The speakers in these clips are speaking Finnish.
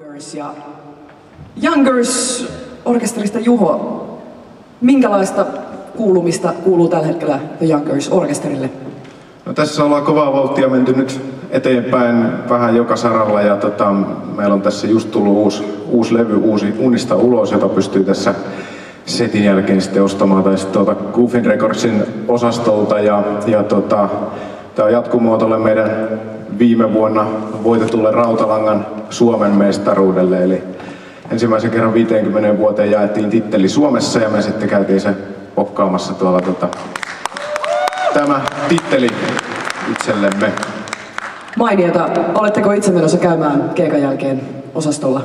Youngers ja Youngers orkesterista Juho. Minkälaista kuulumista kuuluu tällä hetkellä The Youngers orkesterille? No, tässä ollaan kovaa vauhtia menty nyt eteenpäin vähän joka saralla ja tota, meillä on tässä just tullut uusi, uusi levy uusi Unista ulos, jota pystyy tässä setin jälkeen sitten ostamaan tai sitten tuota Goofin Recordsin osastolta ja, ja tota, tämä on jatkumoa meidän viime vuonna voitetulle Rautalangan Suomen mestaruudelle. Eli ensimmäisen kerran 50 vuoteen jaettiin titteli Suomessa ja me sitten käytiin se pokkaamassa tuolla tota, tämä titteli itsellemme. Mainiota, oletteko itse menossa käymään keikan jälkeen osastolla?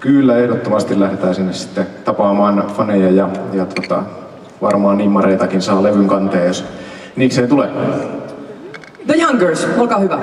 Kyllä, ehdottomasti lähdetään sinne sitten tapaamaan faneja ja, ja tota, varmaan nimmareitakin saa levyn kanteen, jos niikseen tulee. The Youngers, olkaa hyvä.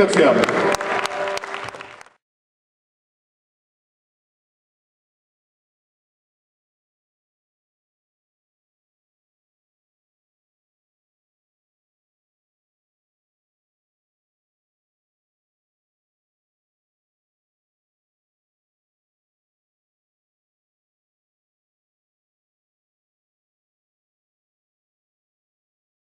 Obrigado,